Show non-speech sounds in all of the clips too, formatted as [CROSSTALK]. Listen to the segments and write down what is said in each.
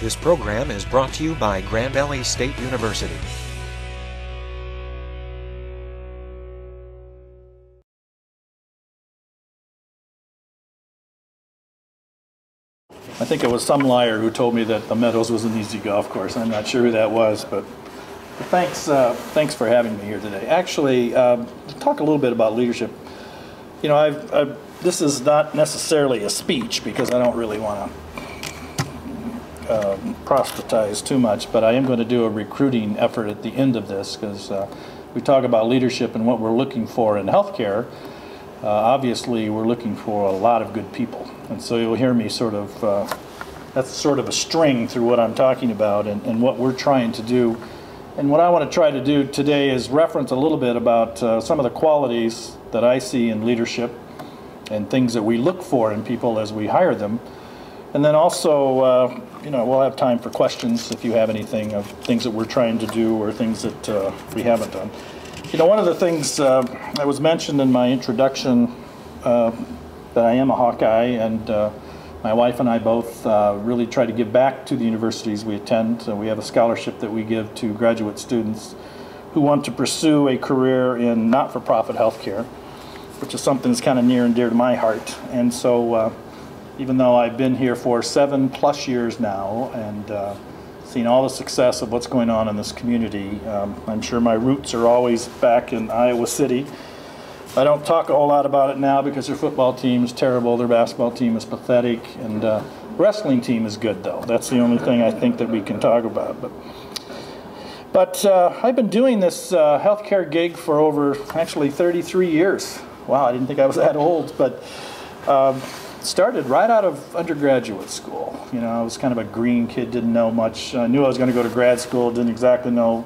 This program is brought to you by Grand Valley State University. I think it was some liar who told me that the Meadows was an easy golf course. I'm not sure who that was, but thanks, uh, thanks for having me here today. Actually, uh, talk a little bit about leadership. You know, I've, I've, this is not necessarily a speech because I don't really want to uh, proselytize too much, but I am going to do a recruiting effort at the end of this because uh, we talk about leadership and what we're looking for in healthcare. Uh, obviously, we're looking for a lot of good people. And so you'll hear me sort of, uh, that's sort of a string through what I'm talking about and, and, what we're trying to do. And what I want to try to do today is reference a little bit about uh, some of the qualities that I see in leadership and things that we look for in people as we hire them. And then also, uh, you know, we'll have time for questions if you have anything of things that we're trying to do or things that uh, we haven't done. You know, one of the things uh, that was mentioned in my introduction uh, that I am a Hawkeye, and uh, my wife and I both uh, really try to give back to the universities we attend. We have a scholarship that we give to graduate students who want to pursue a career in not-for-profit healthcare, which is something that's kind of near and dear to my heart. And so, uh, even though I've been here for seven plus years now, and uh, seen all the success of what's going on in this community. Um, I'm sure my roots are always back in Iowa City. I don't talk a whole lot about it now because their football team is terrible, their basketball team is pathetic, and uh, wrestling team is good though. That's the only thing I think that we can talk about. But, but uh, I've been doing this uh, healthcare gig for over actually 33 years. Wow, I didn't think I was that old, but. Um, started right out of undergraduate school. You know, I was kind of a green kid, didn't know much. I knew I was going to go to grad school, didn't exactly know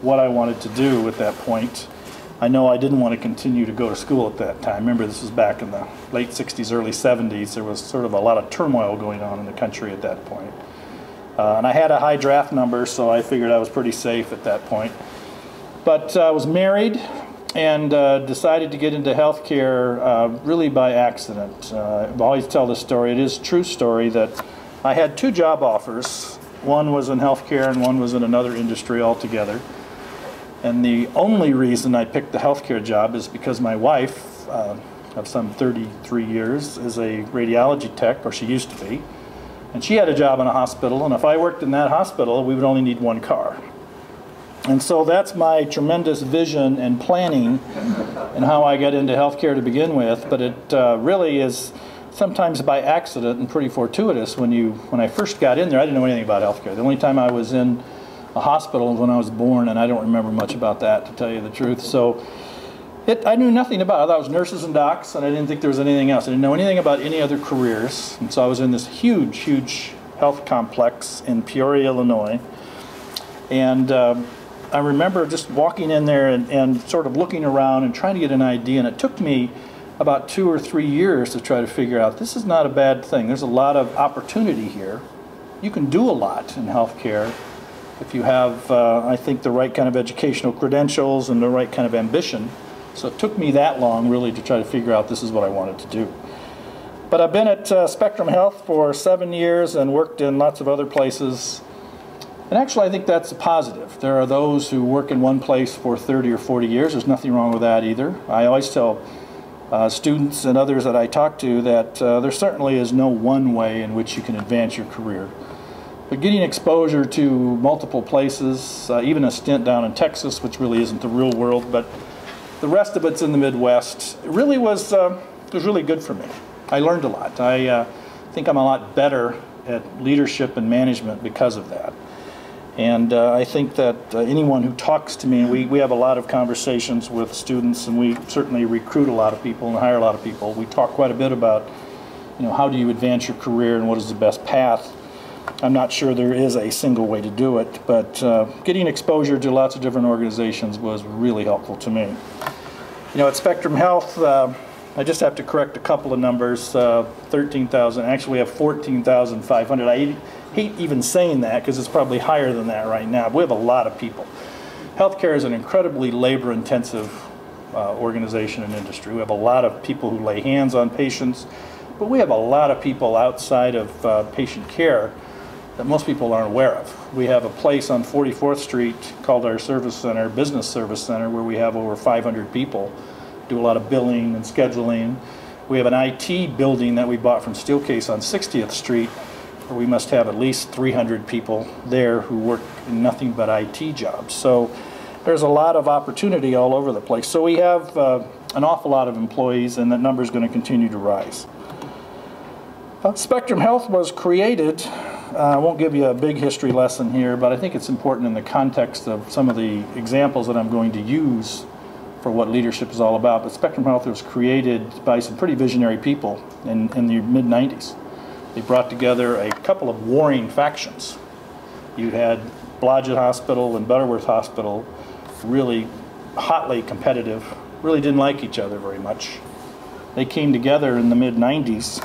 what I wanted to do at that point. I know I didn't want to continue to go to school at that time. Remember, this was back in the late 60s, early 70s. There was sort of a lot of turmoil going on in the country at that point. Uh, and I had a high draft number, so I figured I was pretty safe at that point. But uh, I was married, and uh, decided to get into healthcare uh, really by accident. Uh, I always tell this story. It is true story that I had two job offers. One was in healthcare and one was in another industry altogether. And the only reason I picked the healthcare job is because my wife, uh, of some 33 years, is a radiology tech, or she used to be. And she had a job in a hospital, and if I worked in that hospital, we would only need one car. And so that's my tremendous vision and planning and how I got into healthcare to begin with. But it uh, really is sometimes by accident and pretty fortuitous. When you when I first got in there, I didn't know anything about healthcare. The only time I was in a hospital was when I was born, and I don't remember much about that to tell you the truth. So. It, I knew nothing about it. I thought it was nurses and docs, and I didn't think there was anything else. I didn't know anything about any other careers. And so I was in this huge, huge health complex in Peoria, Illinois. And um, I remember just walking in there and, and sort of looking around and trying to get an idea, and it took me about two or three years to try to figure out this is not a bad thing. There's a lot of opportunity here. You can do a lot in healthcare if you have, uh, I think, the right kind of educational credentials and the right kind of ambition. So it took me that long really to try to figure out this is what I wanted to do. But I've been at uh, Spectrum Health for seven years and worked in lots of other places. And actually, I think that's a positive. There are those who work in one place for 30 or 40 years. There's nothing wrong with that either. I always tell uh, students and others that I talk to that uh, there certainly is no one way in which you can advance your career. But getting exposure to multiple places, uh, even a stint down in Texas, which really isn't the real world, but the rest of it's in the Midwest, it really was, uh, was really good for me. I learned a lot. I uh, think I'm a lot better at leadership and management because of that. And uh, I think that uh, anyone who talks to me, we, we have a lot of conversations with students, and we certainly recruit a lot of people and hire a lot of people. We talk quite a bit about, you know, how do you advance your career and what is the best path. I'm not sure there is a single way to do it, but uh, getting exposure to lots of different organizations was really helpful to me. You know, at Spectrum Health, uh, I just have to correct a couple of numbers. Uh, 13,000, actually we have 14,500. Hate even saying that because it's probably higher than that right now. We have a lot of people. Healthcare is an incredibly labor intensive uh, organization and industry. We have a lot of people who lay hands on patients, but we have a lot of people outside of uh, patient care that most people aren't aware of. We have a place on 44th Street called our Service Center, Business Service Center, where we have over 500 people, do a lot of billing and scheduling. We have an IT building that we bought from Steelcase on 60th Street, we must have at least 300 people there who work in nothing but IT jobs. So there's a lot of opportunity all over the place. So we have uh, an awful lot of employees, and that number is going to continue to rise. Uh, Spectrum Health was created, uh, I won't give you a big history lesson here, but I think it's important in the context of some of the examples that I'm going to use for what leadership is all about. But Spectrum Health was created by some pretty visionary people in, in the mid 90s. They brought together a couple of warring factions. You had Blodgett Hospital and Butterworth Hospital, really hotly competitive, really didn't like each other very much. They came together in the mid 90s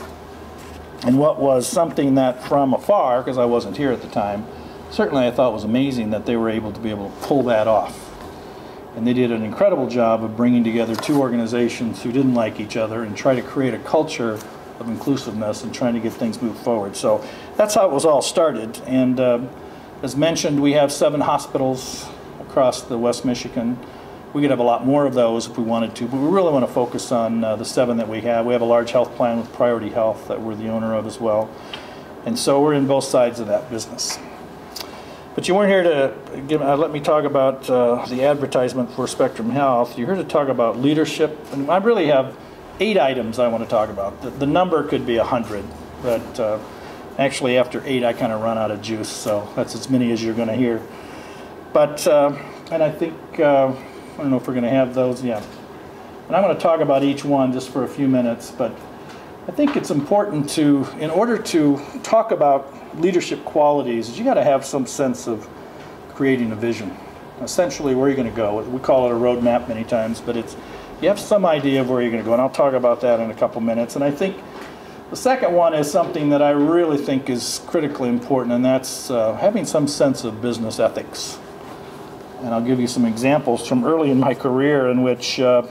and what was something that from afar, because I wasn't here at the time, certainly I thought was amazing that they were able to be able to pull that off. And they did an incredible job of bringing together two organizations who didn't like each other and try to create a culture of inclusiveness and trying to get things moved forward. So that's how it was all started. And uh, as mentioned, we have seven hospitals across the West Michigan. We could have a lot more of those if we wanted to, but we really want to focus on uh, the seven that we have. We have a large health plan with Priority Health that we're the owner of as well. And so we're in both sides of that business. But you weren't here to give, uh, let me talk about uh, the advertisement for Spectrum Health. You're here to talk about leadership. And I really have eight items I want to talk about. The, the number could be a 100, but uh, actually after eight I kind of run out of juice, so that's as many as you're going to hear. But, uh, and I think uh, I don't know if we're going to have those yet. And I'm going to talk about each one just for a few minutes, but I think it's important to, in order to talk about leadership qualities, you got to have some sense of creating a vision. Essentially, where you're going to go. We call it a roadmap many times, but it's you have some idea of where you're going to go, and I'll talk about that in a couple minutes. And I think the second one is something that I really think is critically important, and that's uh, having some sense of business ethics. And I'll give you some examples from early in my career in which uh,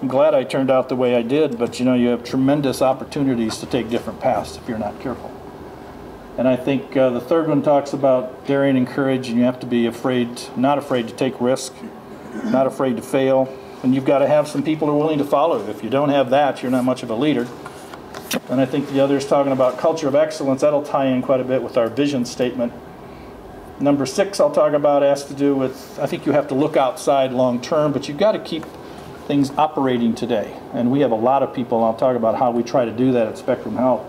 I'm glad I turned out the way I did, but you know, you have tremendous opportunities to take different paths if you're not careful. And I think uh, the third one talks about daring and courage, and you have to be afraid, not afraid to take risk, not afraid to fail. And you've got to have some people who are willing to follow you. If you don't have that, you're not much of a leader. And I think the other is talking about culture of excellence. That'll tie in quite a bit with our vision statement Number six I'll talk about has to do with, I think you have to look outside long term, but you've got to keep things operating today. And we have a lot of people, I'll talk about how we try to do that at Spectrum Health.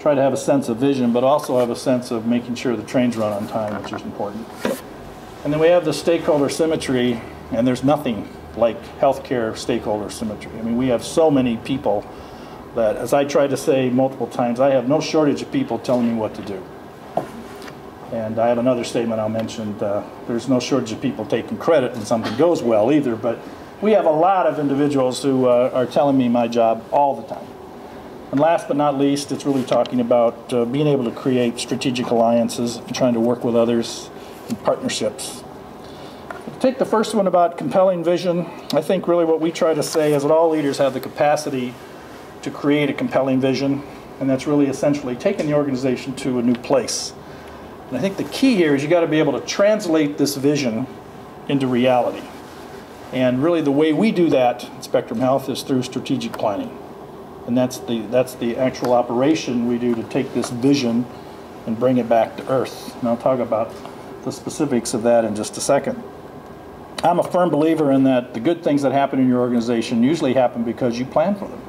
Try to have a sense of vision, but also have a sense of making sure the trains run on time, which is important. And then we have the stakeholder symmetry, and there's nothing like healthcare stakeholder symmetry. I mean, we have so many people that, as I tried to say multiple times, I have no shortage of people telling me what to do. And I have another statement I'll mention. Uh, there's no shortage of people taking credit when something goes well either, but we have a lot of individuals who uh, are telling me my job all the time. And last but not least, it's really talking about uh, being able to create strategic alliances and trying to work with others in partnerships. Take the first one about compelling vision. I think really what we try to say is that all leaders have the capacity to create a compelling vision, and that's really essentially taking the organization to a new place. And I think the key here is you got to be able to translate this vision into reality. And really the way we do that at Spectrum Health is through strategic planning. And that's the, that's the actual operation we do to take this vision and bring it back to earth. And I'll talk about the specifics of that in just a second. I'm a firm believer in that the good things that happen in your organization usually happen because you plan for them.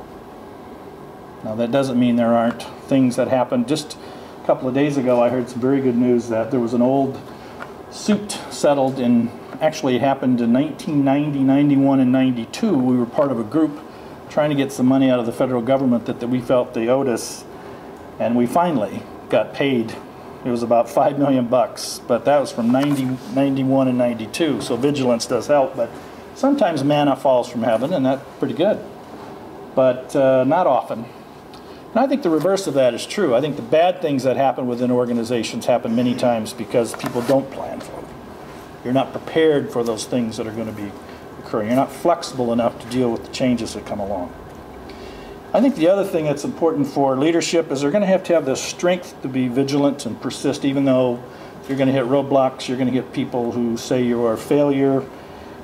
Now that doesn't mean there aren't things that happen just a couple of days ago, I heard some very good news that there was an old suit settled in, actually it happened in 1990, 91, and 92. We were part of a group trying to get some money out of the federal government that, that we felt they owed us, and we finally got paid. It was about five million bucks, but that was from 90, 91 and 92, so vigilance does help, but sometimes manna falls from heaven, and that's pretty good, but uh, not often. And I think the reverse of that is true. I think the bad things that happen within organizations happen many times because people don't plan for them. You're not prepared for those things that are going to be occurring. You're not flexible enough to deal with the changes that come along. I think the other thing that's important for leadership is they're going to have to have the strength to be vigilant and persist, even though you're going to hit roadblocks, you're going to get people who say you are a failure,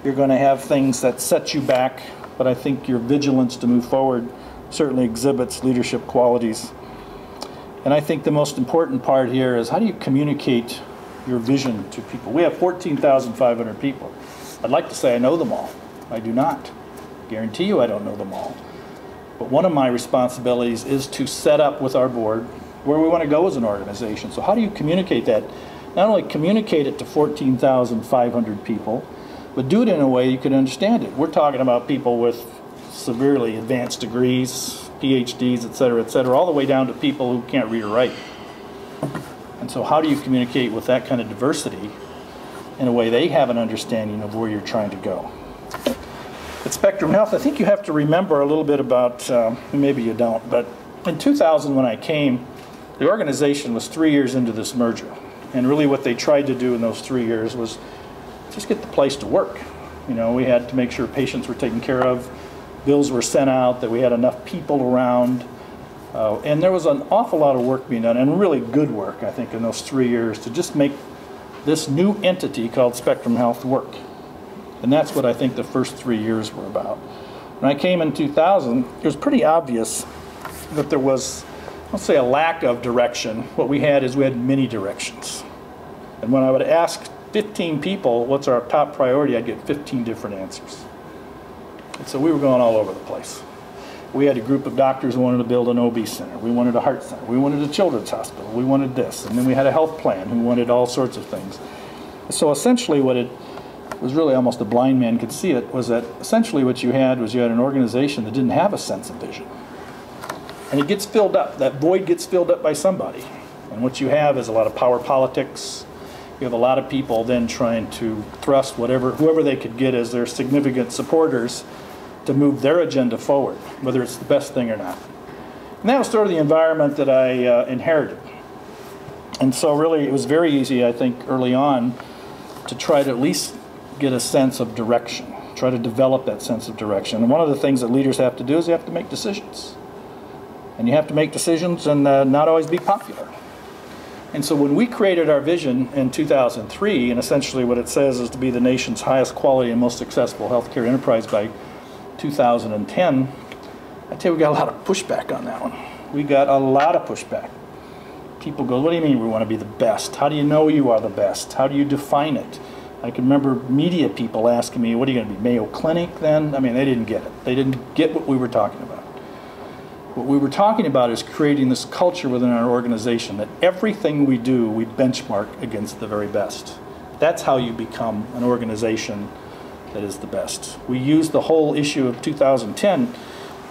you're going to have things that set you back, but I think your vigilance to move forward certainly exhibits leadership qualities. And I think the most important part here is how do you communicate your vision to people? We have 14,500 people. I'd like to say I know them all. I do not. Guarantee you I don't know them all. But one of my responsibilities is to set up with our board where we want to go as an organization. So how do you communicate that? Not only communicate it to 14,500 people, but do it in a way you can understand it. We're talking about people with severely advanced degrees, PhDs, et cetera, et cetera, all the way down to people who can't read or write. And so how do you communicate with that kind of diversity in a way they have an understanding of where you're trying to go? At Spectrum Health, I think you have to remember a little bit about, um, maybe you don't, but in 2000 when I came, the organization was three years into this merger. And really what they tried to do in those three years was just get the place to work. You know, we had to make sure patients were taken care of, bills were sent out, that we had enough people around. Uh, and there was an awful lot of work being done, and really good work, I think, in those three years to just make this new entity called Spectrum Health work. And that's what I think the first three years were about. When I came in 2000, it was pretty obvious that there was, let's say, a lack of direction. What we had is we had many directions. And when I would ask 15 people, what's our top priority, I'd get 15 different answers. And so we were going all over the place. We had a group of doctors who wanted to build an OB center. We wanted a heart center. We wanted a children's hospital. We wanted this. And then we had a health plan who wanted all sorts of things. So essentially what it was really almost a blind man could see it was that essentially what you had was you had an organization that didn't have a sense of vision. And it gets filled up. That void gets filled up by somebody. And what you have is a lot of power politics. You have a lot of people then trying to thrust whatever, whoever they could get as their significant supporters to move their agenda forward, whether it's the best thing or not. And that was sort of the environment that I uh, inherited. And so really it was very easy, I think, early on to try to at least get a sense of direction, try to develop that sense of direction. And one of the things that leaders have to do is you have to make decisions. And you have to make decisions and uh, not always be popular. And so when we created our vision in 2003, and essentially what it says is to be the nation's highest quality and most successful healthcare enterprise by 2010, I tell you, we got a lot of pushback on that one. We got a lot of pushback. People go, what do you mean we want to be the best? How do you know you are the best? How do you define it? I can remember media people asking me, what are you going to be, Mayo Clinic then? I mean, they didn't get it. They didn't get what we were talking about. What we were talking about is creating this culture within our organization that everything we do, we benchmark against the very best. That's how you become an organization that is the best. We used the whole issue of 2010.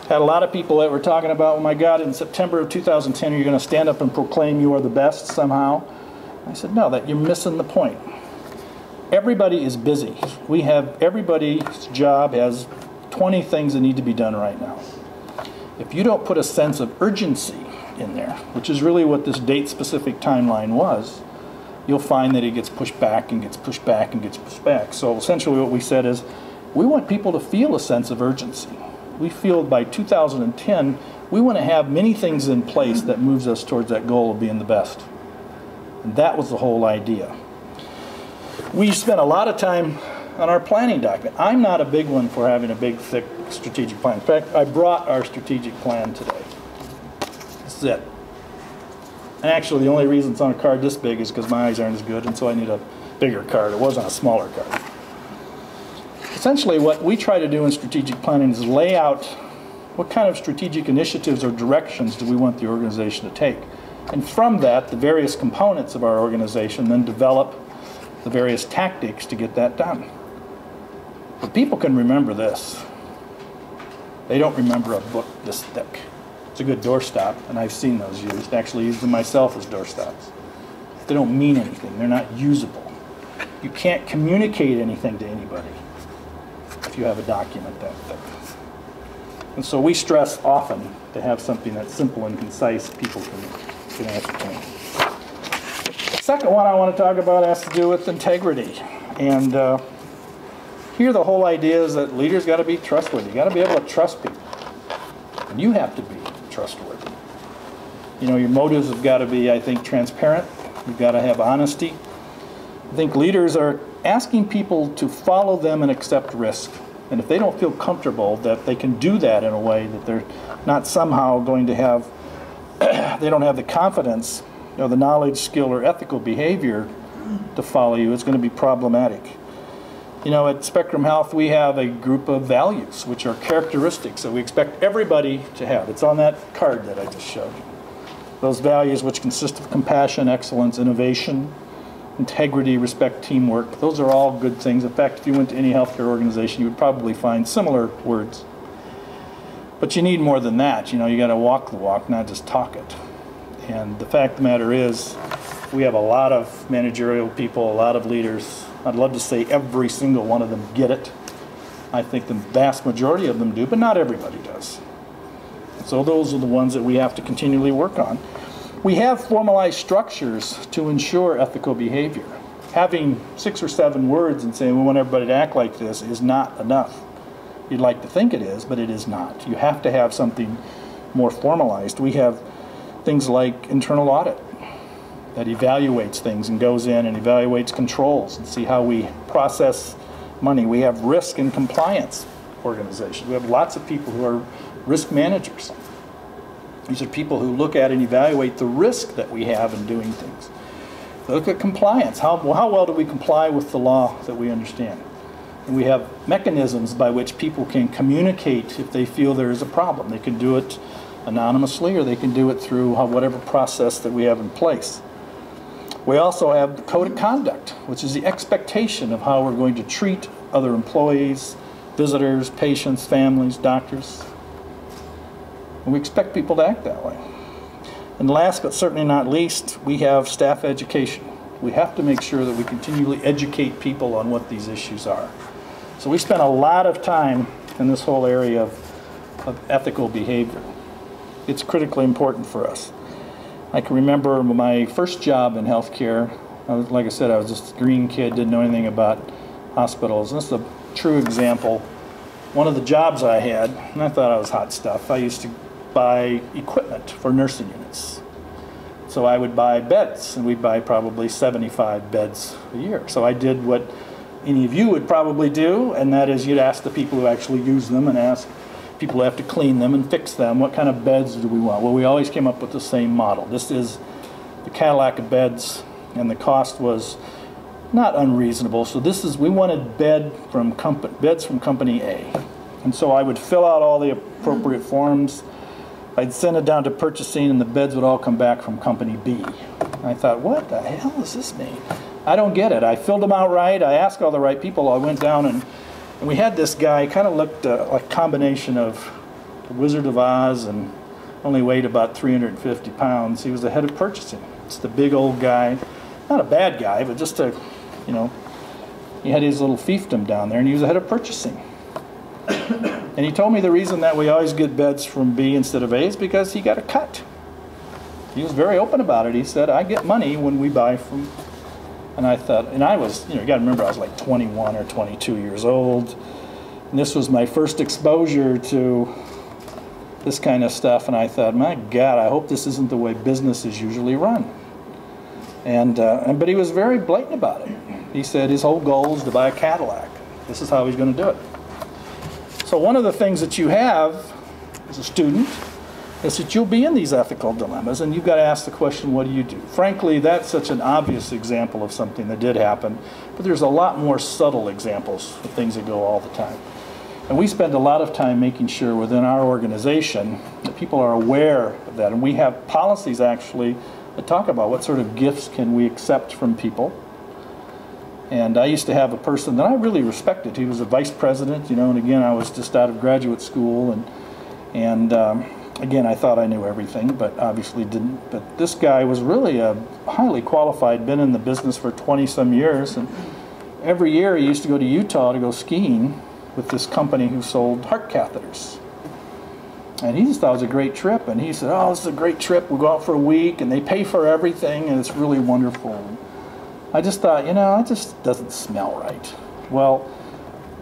Had a lot of people that were talking about, oh my God, in September of 2010, you're you going to stand up and proclaim you are the best somehow? I said, no, that you're missing the point. Everybody is busy. We have everybody's job has 20 things that need to be done right now. If you don't put a sense of urgency in there, which is really what this date specific timeline was, you'll find that it gets pushed back and gets pushed back and gets pushed back. So essentially what we said is we want people to feel a sense of urgency. We feel by 2010 we want to have many things in place that moves us towards that goal of being the best. And that was the whole idea. We spent a lot of time on our planning document. I'm not a big one for having a big, thick strategic plan. In fact, I brought our strategic plan today. This is it. And actually, the only reason it's on a card this big is because my eyes aren't as good, and so I need a bigger card. It was on a smaller card. Essentially, what we try to do in strategic planning is lay out what kind of strategic initiatives or directions do we want the organization to take. And from that, the various components of our organization then develop the various tactics to get that done. But people can remember this. They don't remember a book this thick. It's a good doorstop, and I've seen those used. Actually, used them myself as doorstops. They don't mean anything. They're not usable. You can't communicate anything to anybody if you have a document that thick. And so we stress often to have something that's simple and concise people can, can ascertain. Second one I want to talk about has to do with integrity. And uh, here the whole idea is that leaders got to be trustworthy. You got to be able to trust people. And you have to be. trustworthy. You know, your motives have got to be, I think, transparent. You've got to have honesty. I think leaders are asking people to follow them and accept risk. And if they don't feel comfortable that they can do that in a way that they're not somehow going to have, [CLEARS THROAT] they don't have the confidence or the knowledge, skill, or ethical behavior to follow you, it's going to be problematic. You know, at Spectrum Health, we have a group of values, which are characteristics that we expect everybody to have. It's on that card that I just showed you. Those values, which consist of compassion, excellence, innovation, integrity, respect, teamwork, those are all good things. In fact, if you went to any healthcare organization, you would probably find similar words. But you need more than that. You know, you got to walk the walk, not just talk it. And the fact of the matter is, we have a lot of managerial people, a lot of leaders. I'd love to say every single one of them get it. I think the vast majority of them do, but not everybody does. So those are the ones that we have to continually work on. We have formalized structures to ensure ethical behavior. Having six or seven words and saying we want everybody to act like this is not enough. You'd like to think it is, but it is not. You have to have something more formalized. We have things like internal audit that evaluates things and goes in and evaluates controls and see how we process money. We have risk and compliance organizations. We have lots of people who are risk managers. These are people who look at and evaluate the risk that we have in doing things. look at compliance. How, how well do we comply with the law that we understand? And we have mechanisms by which people can communicate if they feel there is a problem. They can do it anonymously or they can do it through whatever process that we have in place. We also have the code of conduct, which is the expectation of how we're going to treat other employees, visitors, patients, families, doctors. And we expect people to act that way. And last but certainly not least, we have staff education. We have to make sure that we continually educate people on what these issues are. So we spend a lot of time in this whole area of, of ethical behavior. It's critically important for us. I can remember my first job in healthcare. I was, like I said, I was just a green kid, didn't know anything about hospitals. And this is a true example. One of the jobs I had, and I thought I was hot stuff, I used to buy equipment for nursing units. So I would buy beds, and we'd buy probably 75 beds a year. So I did what any of you would probably do, and that is you'd ask the people who actually use them and ask, people have to clean them and fix them. What kind of beds do we want? Well, we always came up with the same model. This is the Cadillac of beds, and the cost was not unreasonable. So this is, we wanted bed from company, beds from company A. And so I would fill out all the appropriate forms. I'd send it down to purchasing and the beds would all come back from company B. And I thought, what the hell does this mean? I don't get it. I filled them out right. I asked all the right people. I went down and and we had this guy, kind of looked uh, like a combination of Wizard of Oz and only weighed about 350 pounds. He was the head of purchasing. It's the big old guy, not a bad guy, but just a, you know, he had his little fiefdom down there, and he was the head of purchasing. [COUGHS] and he told me the reason that we always get beds from B instead of A is because he got a cut. He was very open about it. He said, I get money when we buy from and I thought, and I was, you know, you got to remember, I was like 21 or 22 years old. And this was my first exposure to this kind of stuff. And I thought, my God, I hope this isn't the way business is usually run. And, uh, but he was very blatant about it. He said his whole goal is to buy a Cadillac. This is how he's going to do it. So one of the things that you have as a student is that you'll be in these ethical dilemmas and you've got to ask the question, what do you do? Frankly, that's such an obvious example of something that did happen, but there's a lot more subtle examples of things that go all the time. And we spend a lot of time making sure within our organization that people are aware of that. And we have policies actually that talk about what sort of gifts can we accept from people. And I used to have a person that I really respected. He was a vice president, you know, and again, I was just out of graduate school and, and um, again, I thought I knew everything, but obviously didn't. But this guy was really a highly qualified, been in the business for 20 some years, and every year he used to go to Utah to go skiing with this company who sold heart catheters. And he just thought it was a great trip, and he said, "Oh, this is a great trip. We go out for a week, and they pay for everything, and it's really wonderful." I just thought, you know, it just doesn't smell right. Well,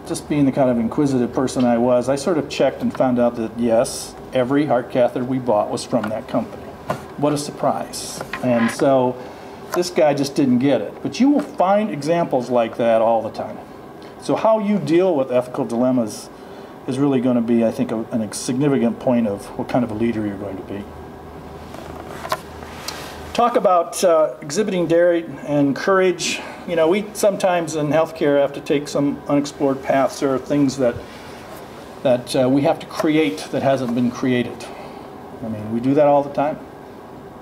just being the kind of inquisitive person I was, I sort of checked and found out that yes, every heart catheter we bought was from that company. What a surprise. And so this guy just didn't get it. But you will find examples like that all the time. So how you deal with ethical dilemmas is really going to be, I think, a, a significant point of what kind of a leader you're going to be. Talk about uh, exhibiting daring and courage. You know, we sometimes in healthcare have to take some unexplored paths or things that that uh, we have to create that hasn't been created. I mean, we do that all the time.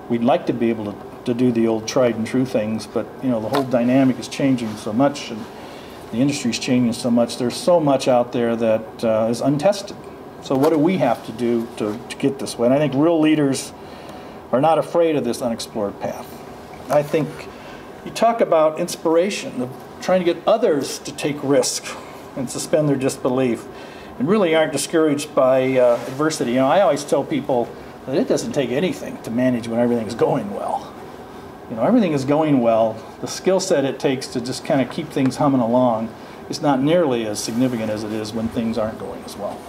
We'd like to be able to, to do the old tried and true things, but you know, the whole dynamic is changing so much and the industry is changing so much. There's so much out there that uh, is untested. So what do we have to do to, to get this way? And I think real leaders are not afraid of this unexplored path. I think you talk about inspiration, of trying to get others to take risk and suspend their disbelief and really aren't discouraged by uh, adversity. You know, I always tell people that it doesn't take anything to manage when everything's going well. You know, everything is going well. The skill set it takes to just kind of keep things humming along is not nearly as significant as it is when things aren't going as well.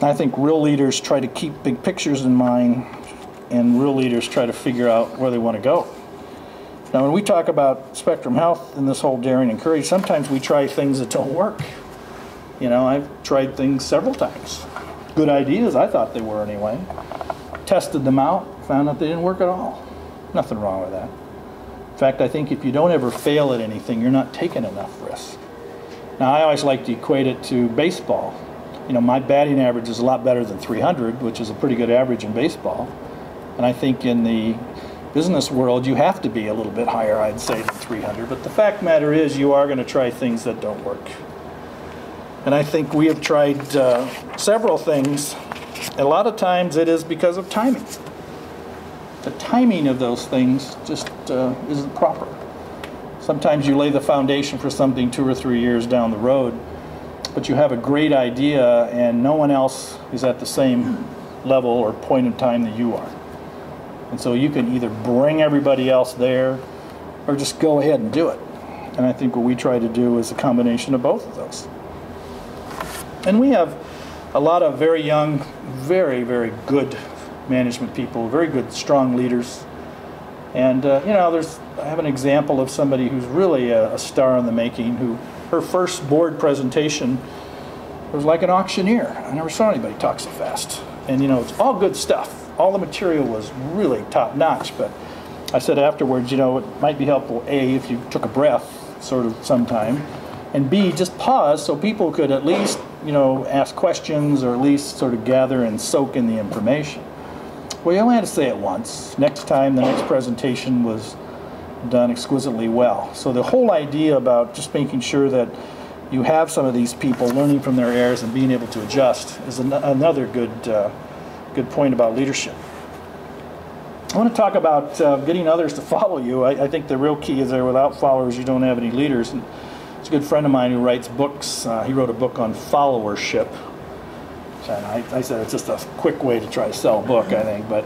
I think real leaders try to keep big pictures in mind, and real leaders try to figure out where they want to go. Now, when we talk about Spectrum Health and this whole daring and courage, sometimes we try things that don't work. You know, I've tried things several times. Good ideas, I thought they were anyway. Tested them out, found out they didn't work at all. Nothing wrong with that. In fact, I think if you don't ever fail at anything, you're not taking enough risk. Now, I always like to equate it to baseball. You know, my batting average is a lot better than 300, which is a pretty good average in baseball. And I think in the business world, you have to be a little bit higher, I'd say, than 300. But the fact matter is, you are going to try things that don't work. And I think we have tried uh, several things. A lot of times it is because of timing. The timing of those things just uh, isn't proper. Sometimes you lay the foundation for something two or three years down the road, but you have a great idea and no one else is at the same level or point in time that you are. And so you can either bring everybody else there or just go ahead and do it. And I think what we try to do is a combination of both of those. And we have a lot of very young, very, very good management people, very good, strong leaders. And, uh, you know, there's, I have an example of somebody who's really a, a star in the making, who her first board presentation was like an auctioneer. I never saw anybody talk so fast. And, you know, it's all good stuff all the material was really top notch, but I said afterwards, you know, it might be helpful, A, if you took a breath sort of sometime, and B, just pause so people could at least, you know, ask questions or at least sort of gather and soak in the information. Well, you only had to say it once. Next time, the next presentation was done exquisitely well. So the whole idea about just making sure that you have some of these people learning from their errors and being able to adjust is an another good uh, good point about leadership. I want to talk about uh, getting others to [LAUGHS] follow you. I, I, think the real key is there without followers, you don't have any leaders. And it's a good friend of mine who writes books. Uh, he wrote a book on followership. And I, I, said it's just a quick way to try to sell a book, I think. But,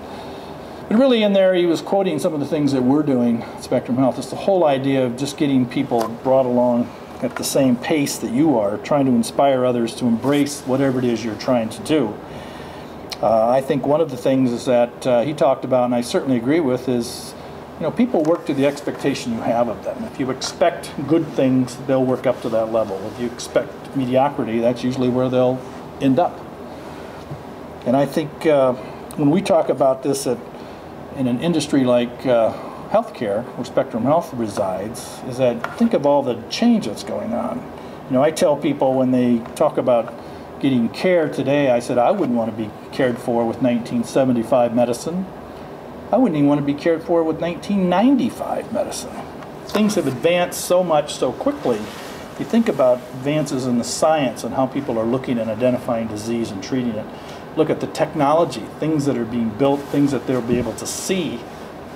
but really, in there, he was quoting some of the things that we're doing at Spectrum Health. It's the whole idea of just getting people brought along at the same pace that you are, trying to inspire others to embrace whatever it is you're trying to do. Uh, I think one of the things is that uh, he talked about, and I certainly agree with, is you know people work to the expectation you have of them. If you expect good things, they'll work up to that level. If you expect mediocrity, that's usually where they'll end up. And I think uh, when we talk about this at, in an industry like uh, healthcare, where Spectrum Health resides, is that think of all the change that's going on. You know, I tell people when they talk about getting care today, I said I wouldn't want to be cared for with 1975 medicine. I wouldn't even want to be cared for with 1995 medicine. Things have advanced so much so quickly. If you think about advances in the science and how people are looking and identifying disease and treating it. Look at the technology, things that are being built, things that they'll be able to see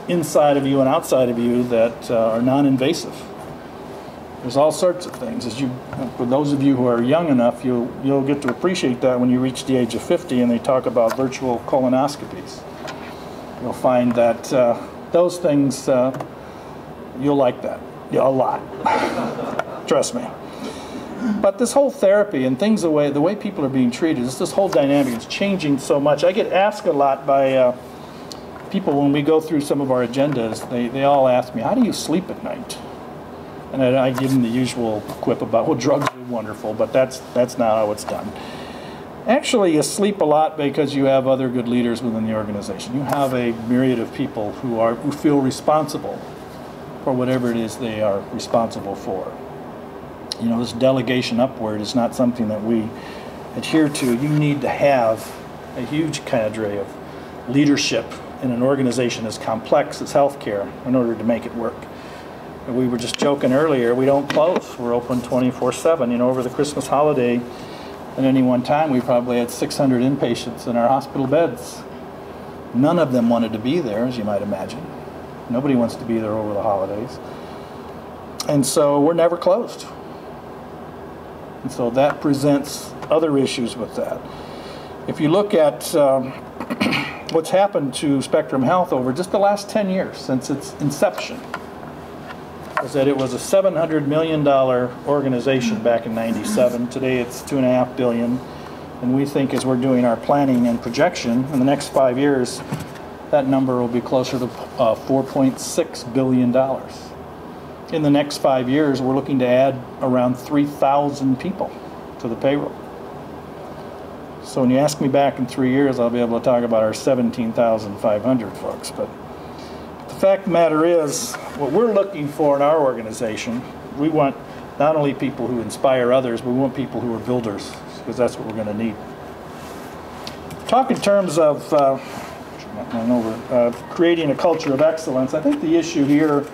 inside of you and outside of you that uh, are non-invasive. There's all sorts of things. As you, for those of you who are young enough, you'll you'll get to appreciate that when you reach the age of 50 and they talk about virtual colonoscopies. You'll find that uh, those things uh, you'll like that a lot. [LAUGHS] Trust me. But this whole therapy and things the way the way people are being treated, this this whole dynamic is changing so much. I get asked a lot by uh, people when we go through some of our agendas. They they all ask me, "How do you sleep at night?" And I, I give them the usual quip about, "Well, drugs are wonderful, but that's that's not how it's done." Actually, you sleep a lot because you have other good leaders within the organization. You have a myriad of people who are who feel responsible for whatever it is they are responsible for. You know, this delegation upward is not something that we adhere to. You need to have a huge cadre of leadership in an organization as complex as healthcare in order to make it work. We were just joking earlier, we don't close. We're open 24 7. You know, over the Christmas holiday, at any one time, we probably had 600 inpatients in our hospital beds. None of them wanted to be there, as you might imagine. Nobody wants to be there over the holidays. And so we're never closed. And so that presents other issues with that. If you look at um, [CLEARS THROAT] what's happened to Spectrum Health over just the last 10 years since its inception, is that it was a $700 million organization back in 97. Today it's two and a half billion. And we think as we're doing our planning and projection in the next five years, that number will be closer to uh, $4.6 billion. In the next five years, we're looking to add around 3,000 people to the payroll. So when you ask me back in three years, I'll be able to talk about our 17,500 folks. But fact matter is, what we're looking for in our organization, we want not only people who inspire others, but we want people who are builders, because that's what we're going to need. Talk in terms of uh, over, uh, creating a culture of excellence. I think the issue here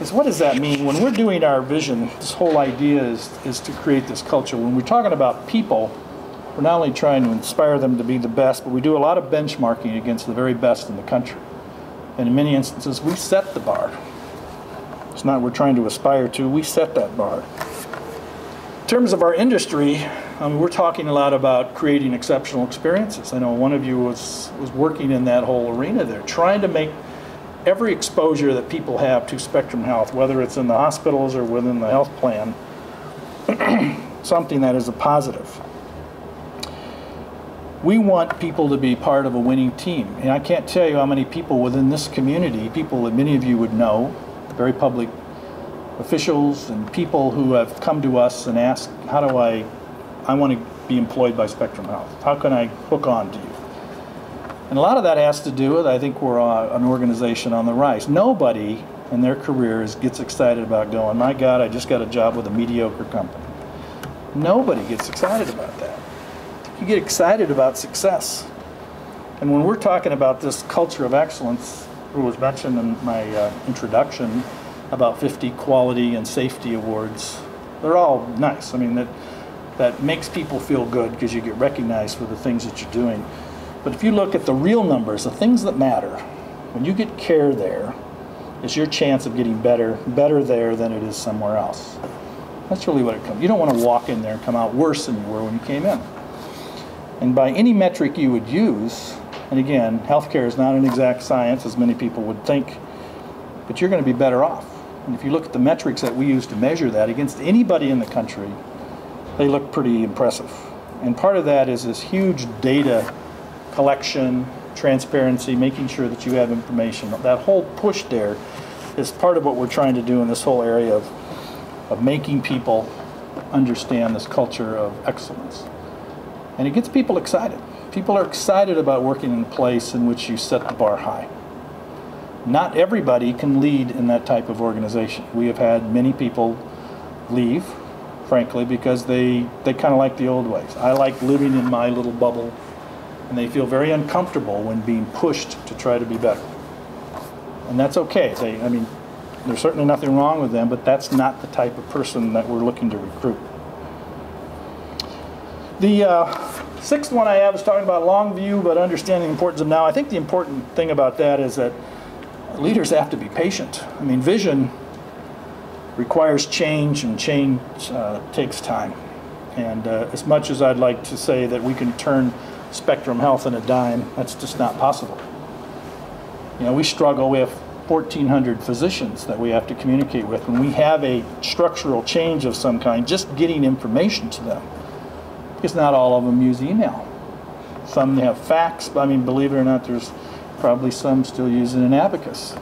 is what does that mean? When we're doing our vision, this whole idea is, is to create this culture. When we're talking about people, we're not only trying to inspire them to be the best, but we do a lot of benchmarking against the very best in the country. And in many instances, we set the bar. It's not we're trying to aspire to, we set that bar. In terms of our industry, mean, we're talking a lot about creating exceptional experiences. I know one of you was, was working in that whole arena there, trying to make every exposure that people have to Spectrum Health, whether it's in the hospitals or within the health plan, [CLEARS THROAT] something that is a positive we want people to be part of a winning team. And I can't tell you how many people within this community, people that many of you would know, very public officials and people who have come to us and asked, how do I, I want to be employed by Spectrum Health. How can I hook on to you? And a lot of that has to do with, I think we're uh, an organization on the rise. Nobody in their careers gets excited about going, my God, I just got a job with a mediocre company. Nobody gets excited about that you get excited about success. And when we're talking about this culture of excellence, it was mentioned in my uh, introduction about 50 quality and safety awards. They're all nice. I mean, that, that makes people feel good because you get recognized for the things that you're doing. But if you look at the real numbers, the things that matter, when you get care there, it's your chance of getting better, better there than it is somewhere else. That's really what it comes. You don't want to walk in there and come out worse than you were when you came in. And by any metric you would use, and again, healthcare is not an exact science as many people would think, but you're going to be better off. And if you look at the metrics that we use to measure that against anybody in the country, they look pretty impressive. And part of that is this huge data collection, transparency, making sure that you have information. That whole push there is part of what we're trying to do in this whole area of, of making people understand this culture of excellence. And it gets people excited. People are excited about working in a place in which you set the bar high. Not everybody can lead in that type of organization. We have had many people leave, frankly, because they, they kind of like the old ways. I like living in my little bubble, and they feel very uncomfortable when being pushed to try to be better. And that's okay. They, I mean, there's certainly nothing wrong with them, but that's not the type of person that we're looking to recruit. The uh, sixth one I have is talking about long view, but understanding the importance of now. I think the important thing about that is that leaders have to be patient. I mean, vision requires change, and change uh, takes time. And uh, as much as I'd like to say that we can turn Spectrum Health in a dime, that's just not possible. You know, we struggle. We have 1,400 physicians that we have to communicate with. When we have a structural change of some kind, just getting information to them, because not all of them use email. Some have fax. I mean, believe it or not, there's probably some still using an abacus.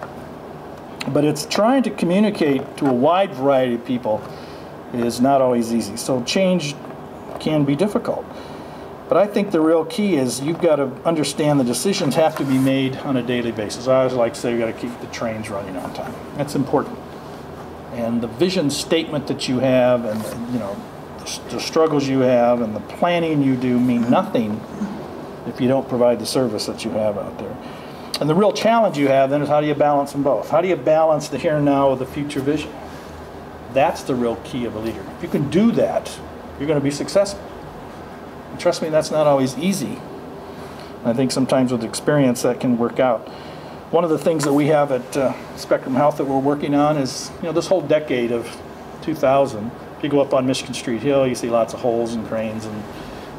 But it's trying to communicate to a wide variety of people is not always easy. So change can be difficult. But I think the real key is you've got to understand the decisions have to be made on a daily basis. I always like to say you've got to keep the trains running on time. That's important. And the vision statement that you have and, you know, the struggles you have and the planning you do mean nothing if you don't provide the service that you have out there. And the real challenge you have then is how do you balance them both? How do you balance the here and now with the future vision? That's the real key of a leader. If you can do that, you're going to be successful. And trust me, that's not always easy. I think sometimes with experience that can work out. One of the things that we have at uh, Spectrum Health that we're working on is, you know, this whole decade of 2000. You go up on Michigan Street Hill, you see lots of holes and cranes and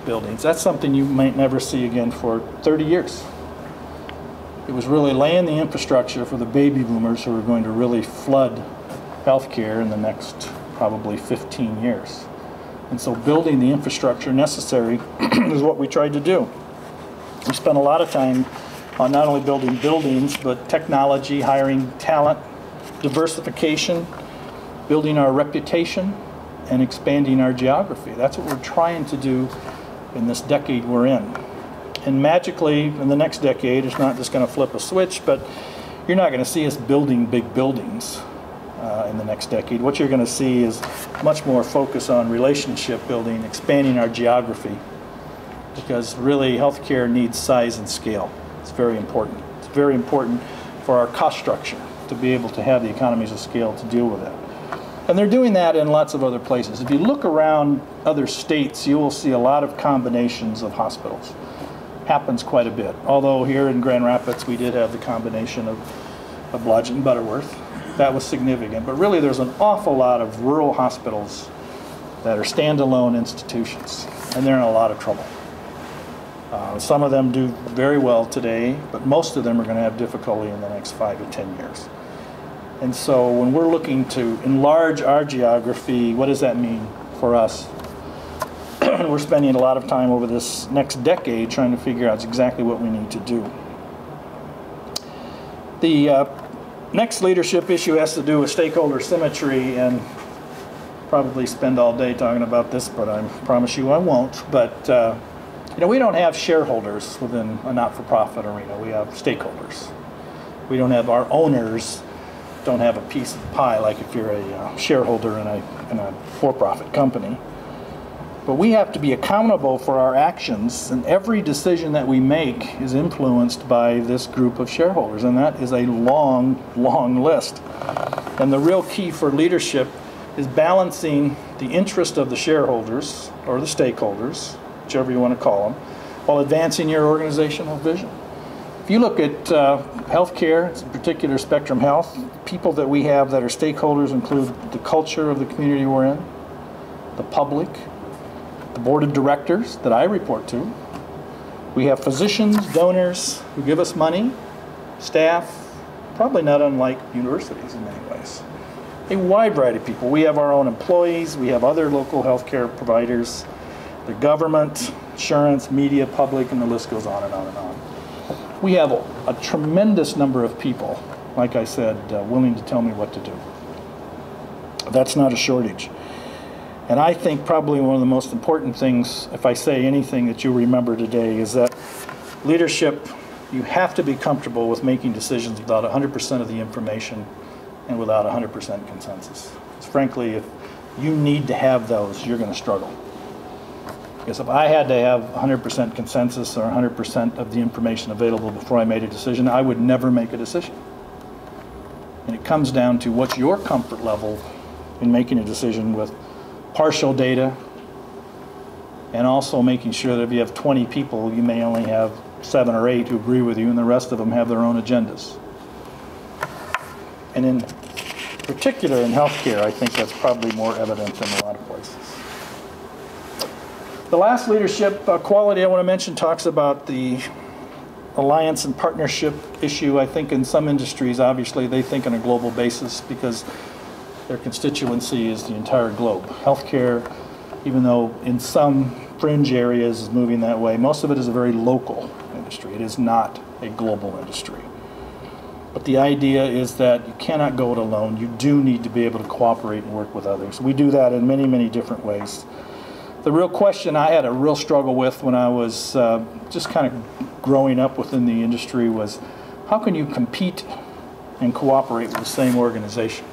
buildings. That's something you might never see again for 30 years. It was really laying the infrastructure for the baby boomers who are going to really flood healthcare in the next probably 15 years. And so building the infrastructure necessary [CLEARS THROAT] is what we tried to do. We spent a lot of time on not only building buildings, but technology, hiring talent, diversification, building our reputation, and expanding our geography. That's what we're trying to do in this decade we're in. And magically, in the next decade, it's not just going to flip a switch, but you're not going to see us building big buildings uh, in the next decade. What you're going to see is much more focus on relationship building, expanding our geography, because really healthcare needs size and scale. It's very important. It's very important for our cost structure to be able to have the economies of scale to deal with that. And they're doing that in lots of other places. If you look around other states, you will see a lot of combinations of hospitals. Happens quite a bit. Although here in Grand Rapids, we did have the combination of, of Blodgett and Butterworth. That was significant. But really, there's an awful lot of rural hospitals that are standalone institutions, and they're in a lot of trouble. Uh, some of them do very well today, but most of them are going to have difficulty in the next five to ten years. And so when we're looking to enlarge our geography, what does that mean for us? [CLEARS THROAT] we're spending a lot of time over this next decade trying to figure out exactly what we need to do. The uh, next leadership issue has to do with stakeholder symmetry and probably spend all day talking about this, but I promise you I won't. But uh, you know, we don't have shareholders within a not-for-profit arena. We have stakeholders. We don't have our owners don't have a piece of the pie like if you're a uh, shareholder in a, in a for-profit company. But we have to be accountable for our actions, and every decision that we make is influenced by this group of shareholders, and that is a long, long list. And the real key for leadership is balancing the interest of the shareholders or the stakeholders, whichever you want to call them, while advancing your organizational vision. If you look at uh, healthcare, in particular Spectrum Health, people that we have that are stakeholders include the culture of the community we're in, the public, the board of directors that I report to. We have physicians, donors who give us money, staff, probably not unlike universities in many ways. A wide variety of people. We have our own employees, we have other local healthcare providers, the government, insurance, media, public, and the list goes on and on and on we have a, tremendous number of people, like I said, uh, willing to tell me what to do. That's not a shortage. And I think probably one of the most important things, if I say anything that you remember today, is that leadership, you have to be comfortable with making decisions without 100% of the information and without 100% consensus. Because frankly, if you need to have those, you're going to struggle. Because if I had to have 100% consensus or 100% of the information available before I made a decision, I would never make a decision. And it comes down to what's your comfort level in making a decision with partial data and also making sure that if you have 20 people, you may only have seven or eight who agree with you and the rest of them have their own agendas. And in particular in healthcare, I think that's probably more evident than a lot of. The last leadership uh, quality I want to mention talks about the alliance and partnership issue. I think in some industries, obviously, they think on a global basis because their constituency is the entire globe. Healthcare, even though in some fringe areas is moving that way, most of it is a very local industry. It is not a global industry. But the idea is that you cannot go it alone. You do need to be able to cooperate and work with others. We do that in many, many different ways. The real question I had a real struggle with when I was uh, just kind of growing up within the industry was how can you compete and cooperate with the same organization?